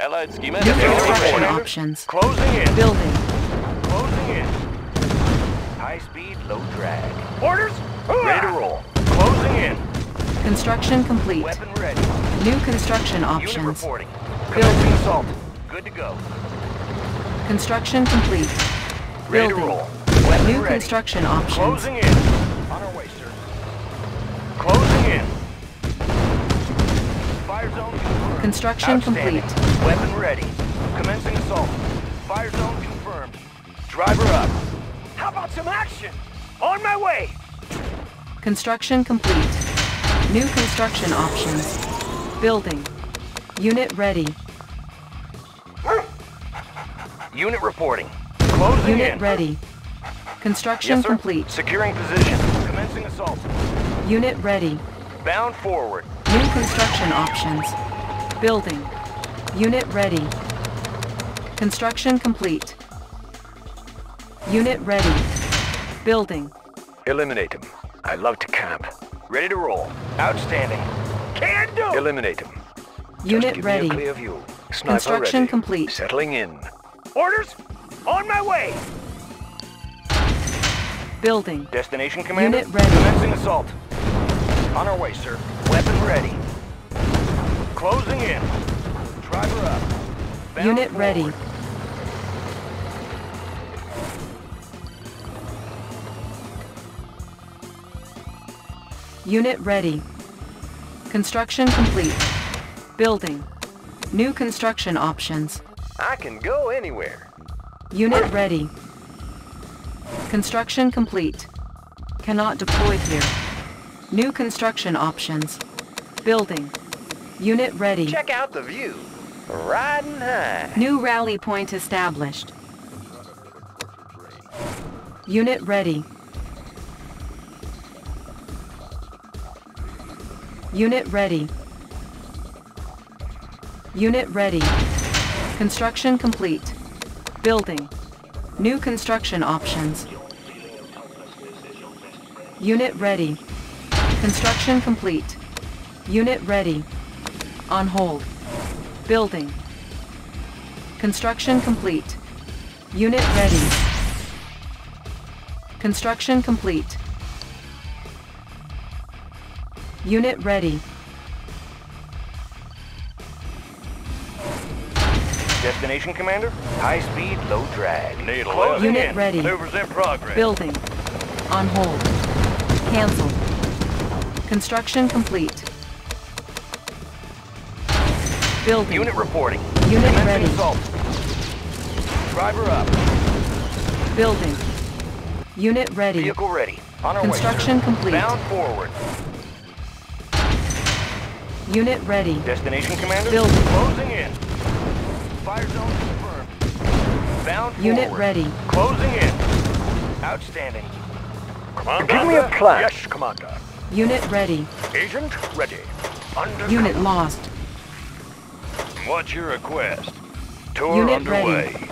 Allied schematic. New Allied construction options. Closing in. Building. Closing in. High speed, low drag. Orders? Ready to roll. Closing in. Construction complete. Weapon ready. New construction Unit options. reporting. Building. Assault. Good to go. Construction complete. Ready to roll. Weapon New ready. construction options. Closing in. On our way, Construction complete. Weapon ready. Commencing assault. Fire zone confirmed. Driver up. How about some action? On my way. Construction complete. New construction options. Building. Unit ready. Unit reporting. Closing Unit in. ready. Construction Yes, complete. Securing position. Commencing assault. Unit ready. Bound forward. New construction options. Building. Unit ready. Construction complete. Unit ready. Building. Eliminate him. I love to camp. Ready to roll. Outstanding. Can do. Eliminate him. Unit Give ready. Me a clear view. Sniper Construction ready. complete. Settling in. Orders. On my way. Building. Destination commander. Unit ready. Commencing assault. On our way, sir. Weapon ready. Closing in. Driver up. Bound Unit forward. ready. Unit ready. Construction complete. Building. New construction options. I can go anywhere. Unit ready. Construction complete. Cannot deploy here. New construction options. Building. Unit ready. Check out the view. Riding high. New rally point established. Unit ready. Unit ready. Unit ready. Construction complete. Building. New construction options. Unit ready. Construction complete. Unit ready. On hold. Building. Construction complete. Unit ready. Construction complete. Unit ready. Destination commander. High speed, low drag. Need a Closing. Unit in. ready. Maneuvers in progress. Building. On hold. Cancel. Construction complete. Building. Unit reporting. Unit Commencing ready. assault. Driver up. Building. Unit ready. Vehicle ready. On our Construction way, complete. Bound forward. Unit ready. Destination commander. Building. Closing in. Fire zone confirmed. Bound Unit forward. ready. Closing in. Outstanding. Commander. Give me a plan. Yes, Commander. Unit ready. Agent ready. Under Unit lost. What's your request? Tour Unit underway. ready.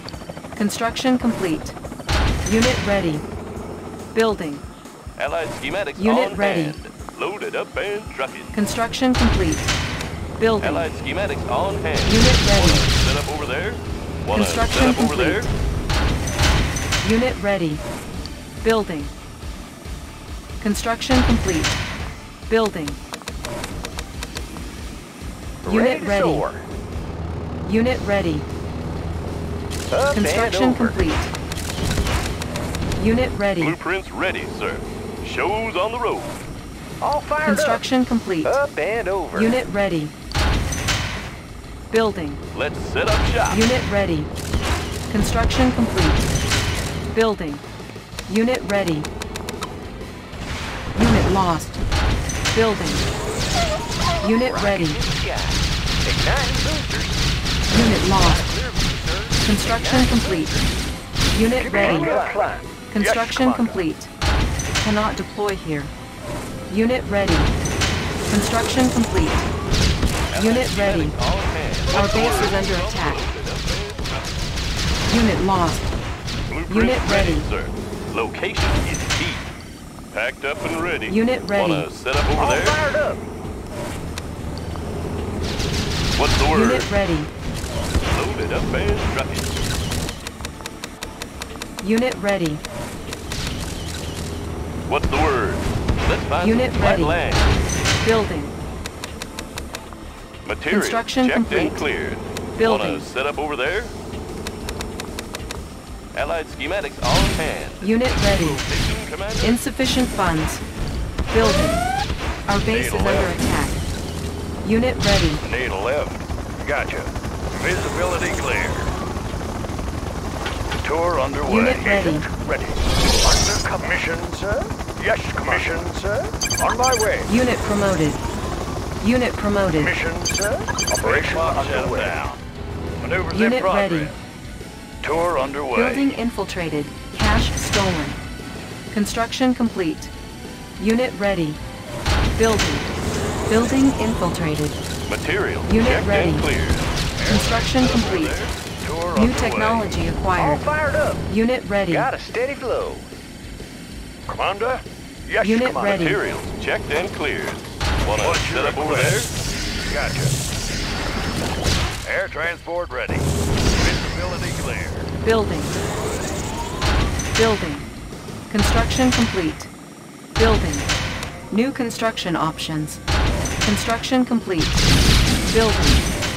Construction complete. Unit ready. Building. Allied schematics Unit ready. hand. Loaded up and trucking. Construction complete. Building. Allied schematics on hand. Unit ready. Set up over there? Wanna Construction set up over there? complete. Unit ready. Building. Construction complete. Building. Unit ready. soar. Unit ready. Up Construction complete. Unit ready. Blueprints ready, sir. Shows on the road. All fired Construction complete. up. Up and over. Unit ready. Building. Let's set up shop. Unit ready. Construction complete. Building. Unit ready. Unit lost. Building. Unit ready. Igniting boosters. Unit lost. Clear view, sir. Construction complete. Unit ready. Construction complete. Cannot deploy here. Unit ready. Construction complete. Unit ready. Our base is under attack. Unit lost. Unit ready. Location is key. Packed up and ready. Unit ready. Wanna set up over All there? fired up. What's the word? Unit ready. Loaded up and. Unit ready. What's the word? Let's find Unit ready. land. Building. Material Construction checked complete. and cleared. Building. Wanna set up over there? Allied schematics on hand. Unit ready. Insufficient funds. Building. Our base is NATO under attack. Unit ready. NATO left. Gotcha. Visibility clear. Tour underway. Unit ready. Ready. Under commission, sir? Yes, commission, sir. On my way. Unit promoted. Unit promoted. Mission, sir. Operation underway. Maneuvers in Unit progress. ready. Tour underway. Building infiltrated. Cash stolen. Construction complete. Unit ready. Building. Building infiltrated. Material Unit checked ready. and cleared. Construction complete. New underway. technology All acquired. fired up. Unit ready. Got a steady flow. Commander? Yes, Unit Commander. ready. Materials checked and cleared. Wanna What's set up over there? Gotcha. Air transport ready. Visibility clear. Building. Building. Construction complete. Building. New construction options. Construction complete. Building.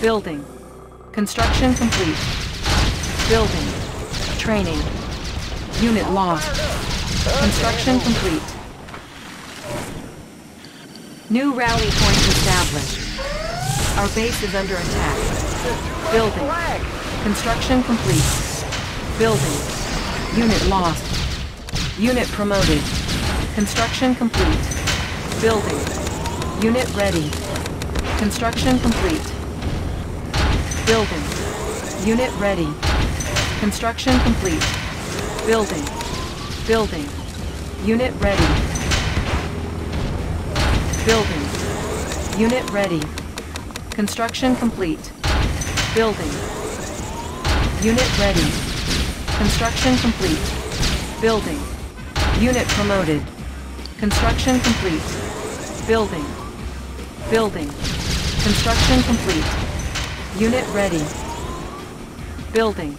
Building. Construction complete. Building. Training. Unit lost. Construction complete. New rally point established. Our base is under attack. Building. Construction complete. Building. Unit lost. Unit promoted. Construction complete. Building. Unit ready. Construction complete. Building. Unit ready. Construction complete. Building. Building. Unit ready. Building. Unit ready. Construction complete. Building. Unit ready. Construction complete. Building. Unit promoted. Construction complete. Building. Building. Construction complete. Unit ready. Building.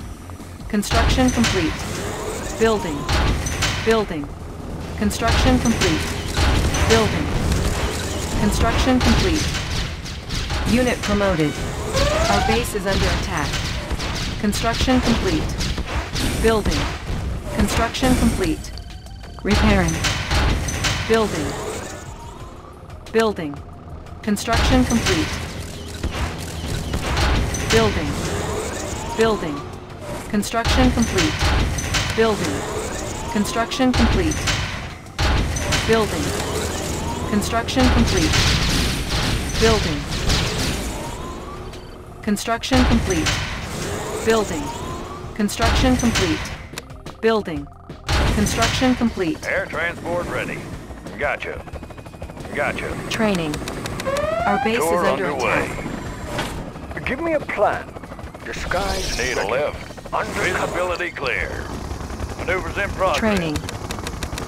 Construction complete. Building. Building. Construction complete. Building. Construction complete. Unit promoted. Our base is under attack. Construction complete. Building. Construction complete. Repairing. Building. Building. Construction complete. Building. Building. Construction complete. Building. Construction complete. Building. Construction complete. Building. Construction complete. Building. Construction complete. Building. Construction complete. Air transport ready. Gotcha. Gotcha. Training. Our base Tour is under underway. attack. Give me a plan. Disguise Need a lift. Under visibility clear. Maneuvers in progress. Training.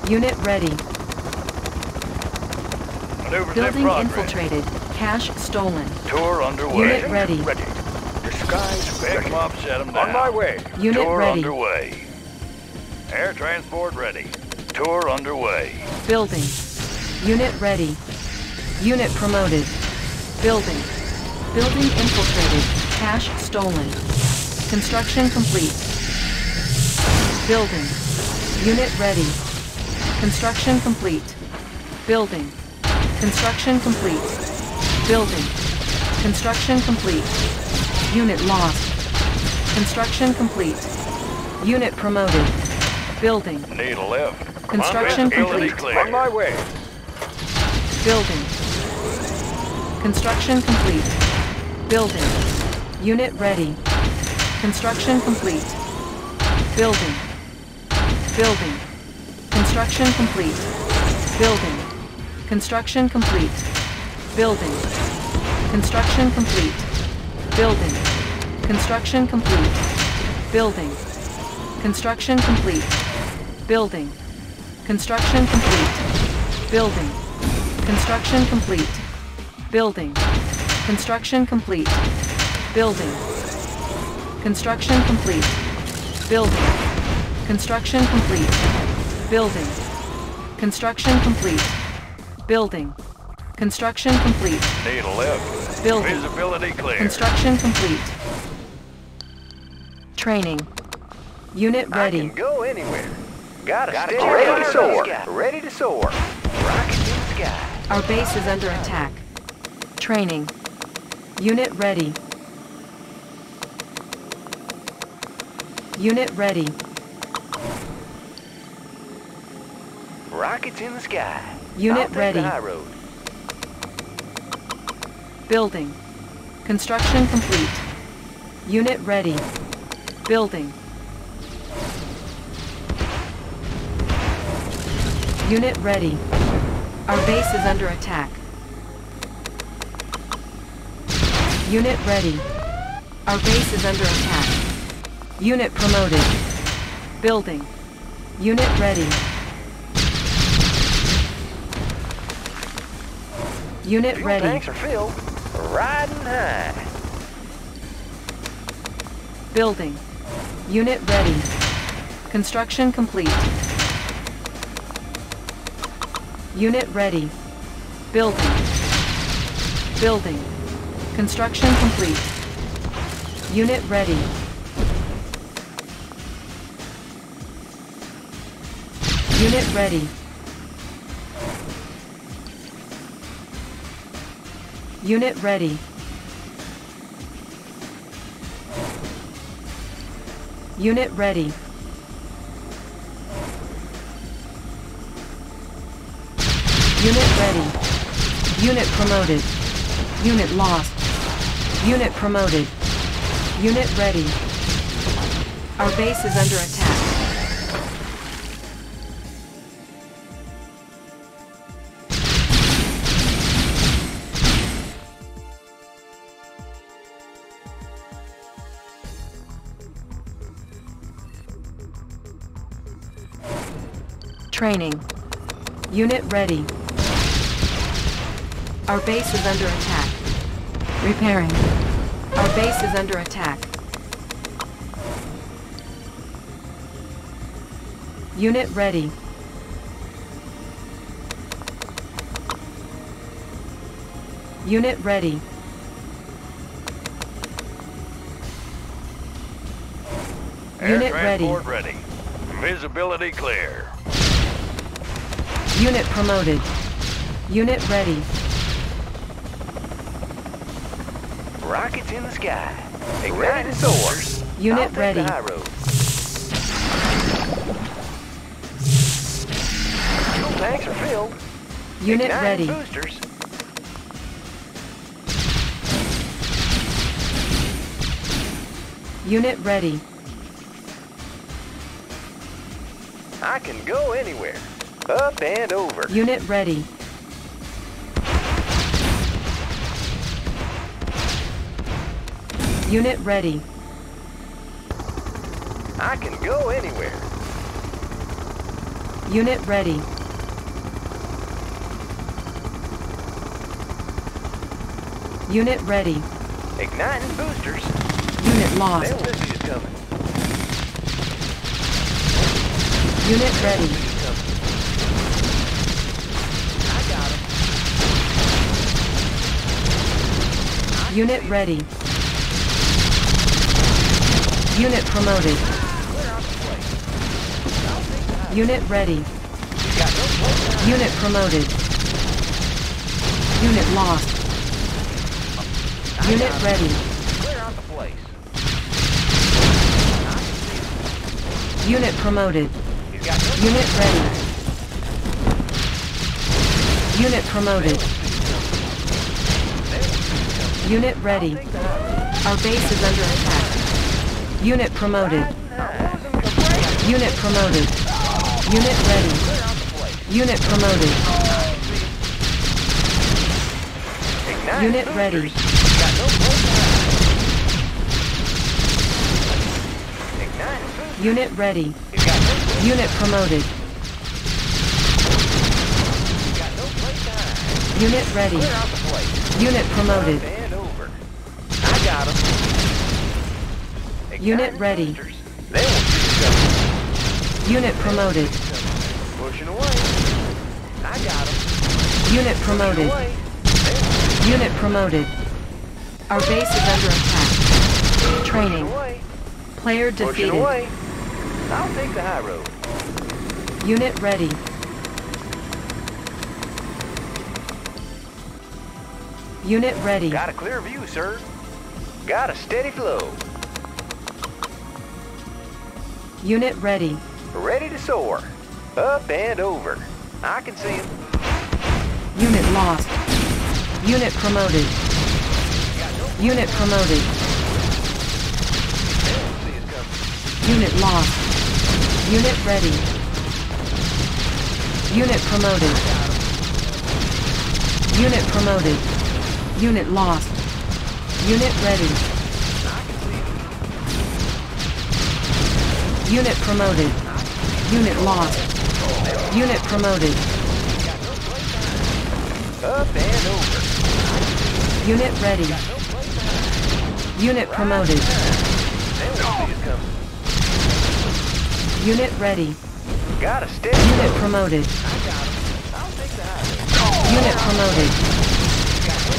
Unit ready. Maneuvers in Building progress. infiltrated. Cash stolen. Tour underway. Unit ready. Ready. Disguise Pick ready. 'em up, set 'em down. On my way. Unit Tour ready. underway. Air transport ready. Tour underway. Building. Unit ready. Unit promoted. Building. Building infiltrated. Cash stolen. Construction complete. Building. Unit ready. Construction complete. Building. Construction complete. Building. Construction complete. Unit lost. Construction complete. Unit promoted. Building. NATO left. Construction Visibility complete. clear. On my way. Building. Construction complete. Building. Unit ready. Construction complete. Building. Building. Construction complete. Building. Construction complete. Building. Construction complete. Building. Construction complete. Building. Construction complete. Building. Construction complete. Building. Construction complete. Building. Construction complete. Building. Construction complete. Building. Construction complete. Building. Construction complete. Building. Construction complete. Need a lift. Building. Visibility clear. Construction complete. Training. Unit I ready. can go anywhere. Got a Got a steady jet ready to soar. sky. Ready to soar. Rocket in the sky. Our base is under attack. Training. Unit ready. Unit ready. Rockets in the sky. Unit I'll ready. High road. Building. Construction complete. Unit ready. Building. Unit ready. Our base is under attack. Unit ready. Our base is under attack. Unit promoted. Building. Unit ready. Unit Fuel ready. tanks are filled. Riding high. Building. Unit ready. Construction complete. Unit ready. Building. Building. Construction complete. Unit ready. Unit ready. Unit ready. Unit ready. Unit ready. Unit promoted. Unit lost. Unit promoted. Unit ready. Our base is under attack. Training. Unit ready. Our base is under attack. Repairing. Our base is under attack. Unit ready. Unit ready. Air Unit ready. transport ready. Visibility clear. Unit promoted. Unit ready. Rockets in the sky. Ready to. Unit I'll ready. The high road. Fuel tanks are filled. Unit Igniting ready. boosters. Unit ready. I can go anywhere. Up and over. Unit ready. Unit ready. I can go anywhere. Unit ready. Unit ready. Igniting boosters. Unit lost. Unit ready. I got him. Unit ready. Unit promoted. Clear out the place. I'll take the promoted. Unit ready. Unit promoted. Unit lost. Unit ready. Unit promoted. Unit ready. Unit promoted. Unit ready. Our base is under attack. Unit promoted. Unit promoted. Unit ready. Unit promoted. Unit ready. Got. Unit ready. Got. Unit promoted. Got. Unit ready. Unit promoted. Up and Unit ready. Unit promoted. Pushing away. I got them. Unit promoted. Unit promoted. Our base is under attack. Training. Player defeated. I'll take the high road. Unit ready. Unit ready. Got a clear view, sir. Got a steady flow. Unit ready. Ready to soar. Up and over. I can see him. Unit lost. Unit promoted. Unit promoted. They won't see us coming. Unit lost. Unit ready. Unit promoted. Unit promoted. Unit lost. Unit ready. Unit promoted. Unit lost. Unit promoted. Up and over. Unit ready. Unit promoted. Unit ready. Got a steady Unit promoted. Unit promoted.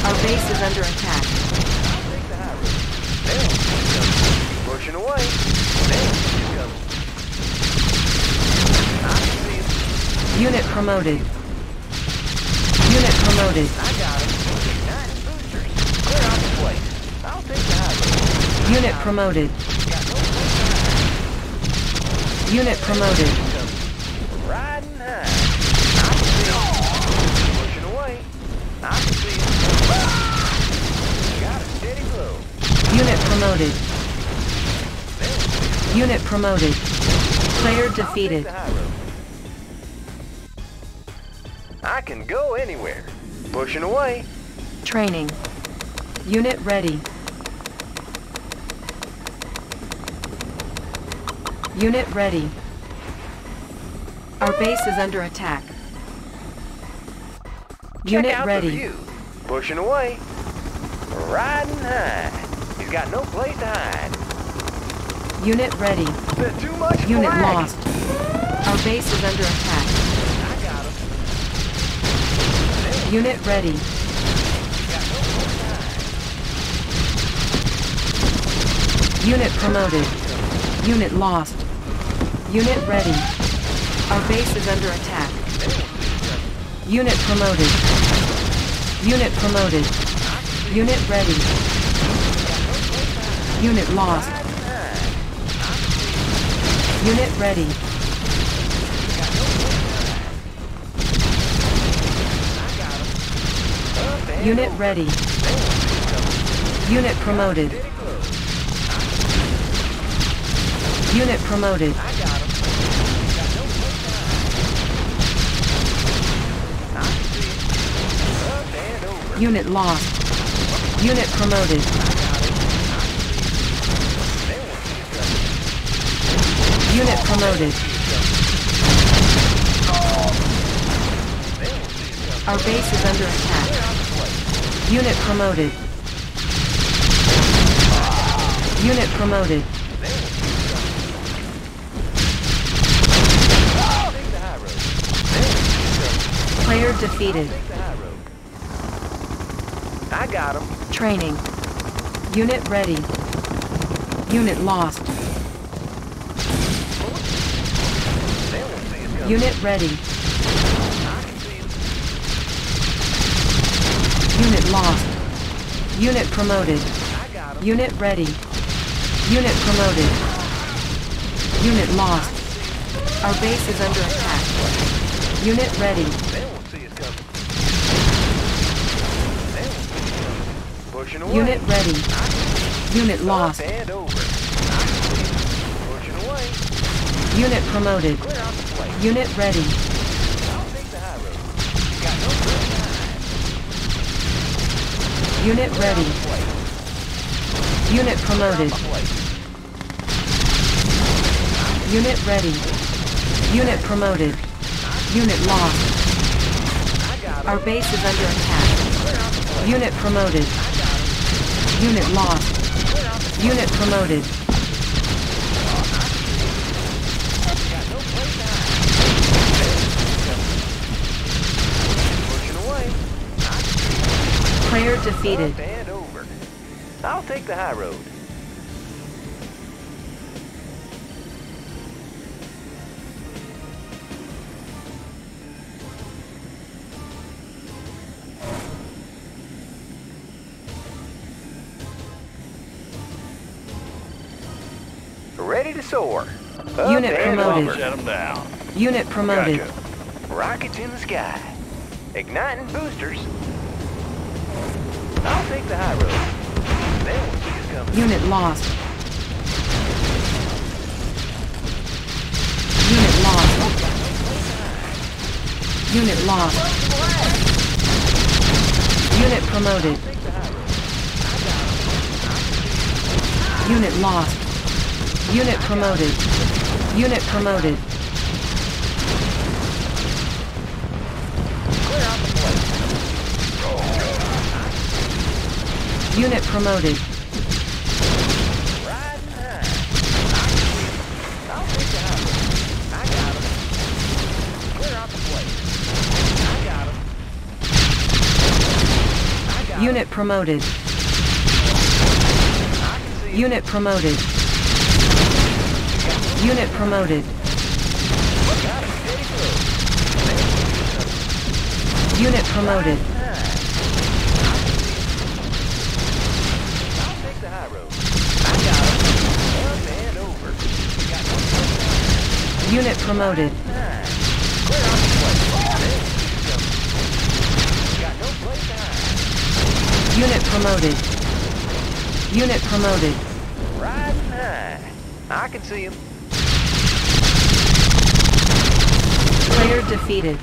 Our base is under attack. I'll take the high road. They won't see us coming. Pushing away. They won't see us coming. I can see him. Unit promoted. Unit promoted. I got him. Boosters. Clear out the place. I'll take the high. Unit promoted. Got no place to hide. Unit promoted. Riding high. I can see him. Pushing away. I can see him. Got a steady flow. Unit promoted. They won't see us. Unit promoted. Player defeated. I can go anywhere. Pushing away. Training. Unit ready. Unit ready. Our base is under attack. Check Unit ready. Pushing away. Riding high. He's got no place to hide. Unit ready. Unit flag. lost. Our base is under attack. Unit ready. Unit promoted. Unit lost. Unit ready. Our base is under attack. Unit promoted. Unit promoted. Unit ready. Unit lost. Unit ready. Up and Unit ready. Unit promoted. Unit promoted. Unit lost. Unit promoted. Unit promoted. Our base is under attack. Unit promoted. Unit promoted. Take the high road. They won't see us coming. Player defeated. Take the high road. I got him. Training. Unit ready. Unit lost. They won't see us coming. Unit ready. I can see him. Unit lost. Unit promoted. I got him. Unit ready. Unit promoted. Unit lost. Our base is under attack. Unit ready. They won't see us coming. They won't see us coming. Pushing away. Unit ready. Unit lost. Up and over. I can see him. Pushing away. Unit promoted. Clear out the place. Unit ready. I'll take the high road. Got no place to hide. Unit ready. Unit promoted. Unit ready. Unit promoted. Unit lost. Our base is under attack. Unit promoted. Unit lost. Unit promoted. Player defeated. Up and over. I'll take the high road. Ready to soar. Up Unit promoted. Shut them down. Unit promoted. Gotcha. Rockets in the sky. Igniting boosters. I'll take the high road. They won't see us coming. Unit lost. Unit lost. Unit lost. Unit promoted. Unit lost. Unit promoted. Unit promoted. Clear out the place. Unit promoted. Riding high. I'll take the high road. I got him. Clear out the place. I got him. Unit promoted. Unit promoted. Unit promoted. Unit promoted. Unit promoted. Place promoted. Unit promoted. Unit promoted. Riding high. I can see him. Player defeated.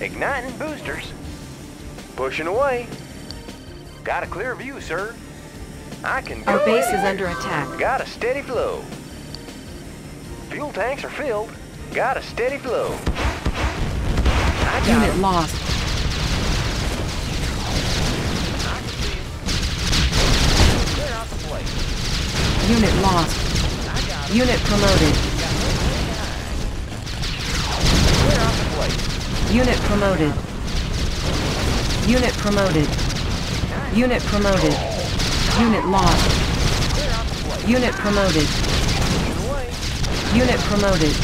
Igniting boosters. Pushing away. Got a clear view, sir. I can go Our base is under attack. Got a steady flow. Fuel tanks are filled. Got a steady flow. Unit him. lost. I can see him. Clear out the place. Unit lost. Unit promoted. Got no place high. Clear out the place. Unit promoted. Unit promoted. Unit promoted. Unit lost. Unit promoted. Unit promoted.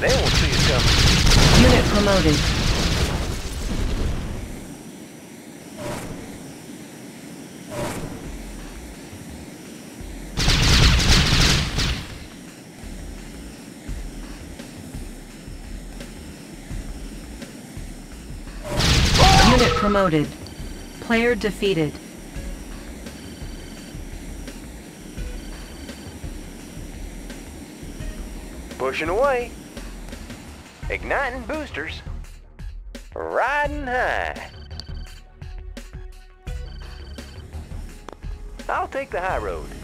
They won't see us coming. Unit promoted. Unit promoted. Player defeated. Pushing away. Igniting boosters. Riding high. I'll take the high road.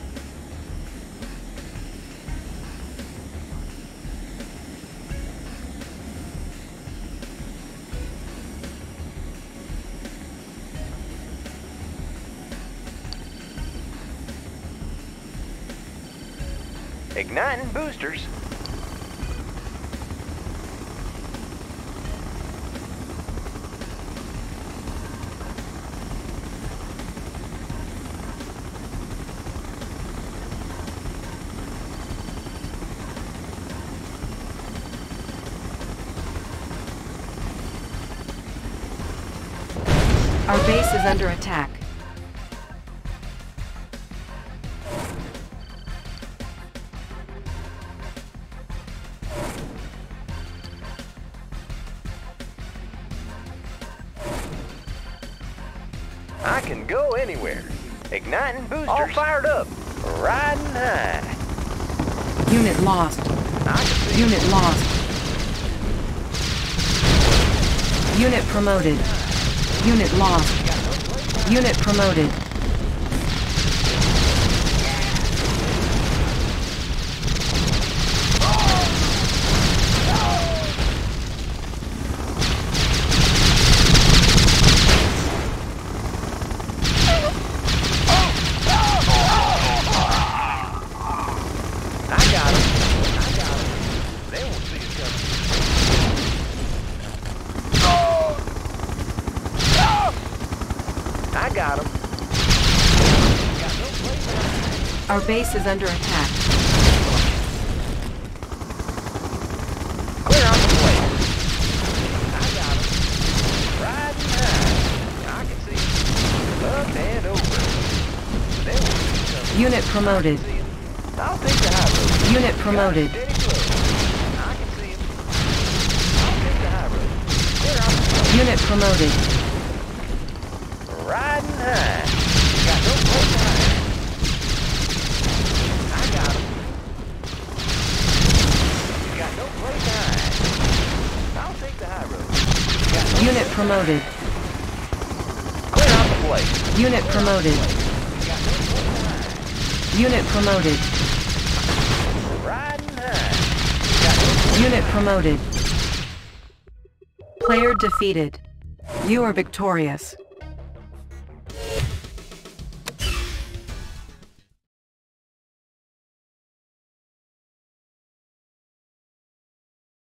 Igniting boosters. Our base is under attack. Promoted. Unit lost. Unit promoted. I got him. I got him. They won't see us coming. I got him. Got no place to hide. Our base is under attack. Clear out the way. I got him. Riding high. I can see him. Up and over. There will be some. Unit promoted. I'll take the high road. Unit promoted. Steady flow. I can see him. I'll take the high road. Clear out. Unit promoted. Riding high. Got no place to hide. I got him. Got no place to hide. I'll take the high road. Got no Unit promoted. Clear out the place. Unit promoted. Unit promoted. Unit promoted. Player defeated. You are victorious.